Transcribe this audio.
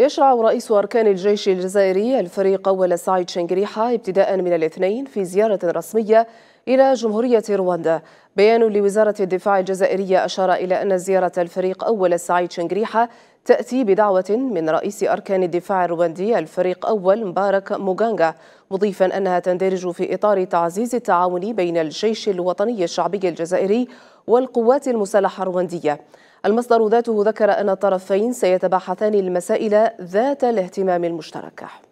يشرع رئيس أركان الجيش الجزائري الفريق أول سعيد شنقريحة ابتداء من الاثنين في زيارة رسمية إلى جمهورية رواندا. بيان لوزارة الدفاع الجزائرية أشار إلى أن زيارة الفريق أول سعيد شنقريحة تأتي بدعوة من رئيس أركان الدفاع الرواندي الفريق أول مبارك موغانغا مضيفا أنها تندرج في إطار تعزيز التعاون بين الجيش الوطني الشعبي الجزائري والقوات المسلحة الرواندية المصدر ذاته ذكر أن الطرفين سيتباحثان المسائل ذات الاهتمام المشترك.